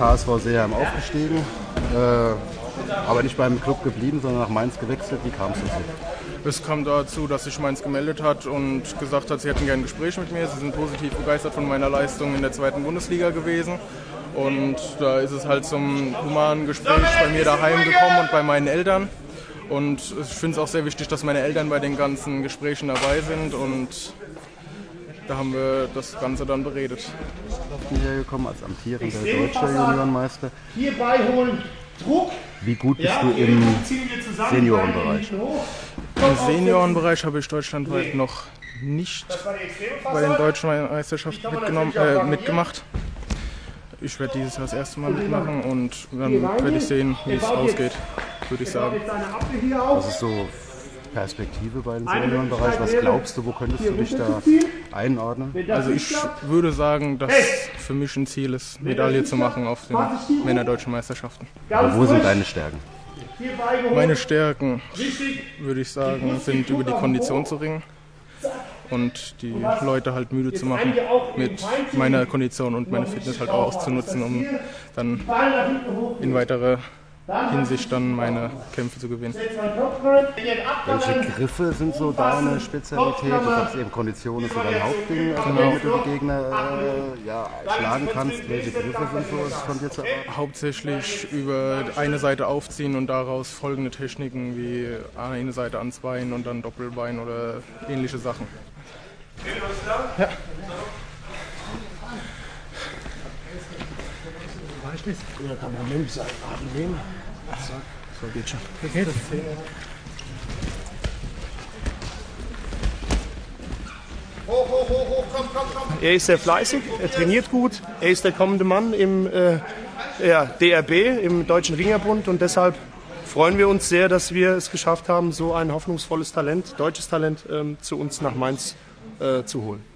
KSV Seeheim aufgestiegen, äh, aber nicht beim Club geblieben, sondern nach Mainz gewechselt. Wie kam es dazu? Es kam dazu, dass sich Mainz gemeldet hat und gesagt hat, sie hätten gerne ein Gespräch mit mir. Sie sind positiv begeistert von meiner Leistung in der zweiten Bundesliga gewesen. Und da ist es halt zum humanen Gespräch bei mir daheim gekommen und bei meinen Eltern. Und ich finde es auch sehr wichtig, dass meine Eltern bei den ganzen Gesprächen dabei sind. Und da haben wir das Ganze dann beredet. Hierher gekommen als amtierender deutscher Juniorenmeister. Hierbei holen Druck. Wie gut bist du im Seniorenbereich? Im Seniorenbereich habe ich deutschlandweit noch nicht bei den deutschen Meisterschaften mitgenommen, äh, mitgemacht. Ich werde dieses Jahr das erste Mal mitmachen und dann werde ich sehen, wie es ausgeht, würde ich sagen. Was ist so Perspektive bei dem Seniorenbereich? Was glaubst du, wo könntest du dich da einordnen? Also ich würde sagen, dass für mich ein Ziel ist, Medaille zu machen auf den Männerdeutschen Meisterschaften. Aber wo sind deine Stärken? Meine Stärken, würde ich sagen, sind über die Kondition zu ringen und die Leute halt müde zu machen mit meiner Kondition und meine Fitness halt auch auszunutzen, um dann in weiterer Hinsicht dann meine Kämpfe zu gewinnen. Welche Griffe sind so deine Spezialität? Du sagst eben, Kondition ist so dein Hauptding, also damit du die Gegner äh, ja, schlagen kannst. Welche Griffe sind so von dir zu? Hauptsächlich über eine Seite aufziehen und daraus folgende Techniken wie eine Seite ans Bein und dann Doppelbein oder ähnliche Sachen. Ja. Ja, kann man nehmen, sein Arm nehmen. So geht schon. Er ist sehr fleißig, er trainiert gut, er ist der kommende Mann im äh, ja, DRB, im Deutschen Ringerbund und deshalb freuen wir uns sehr, dass wir es geschafft haben, so ein hoffnungsvolles Talent, deutsches Talent, ähm, zu uns nach Mainz äh, zu holen.